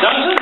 Doesn't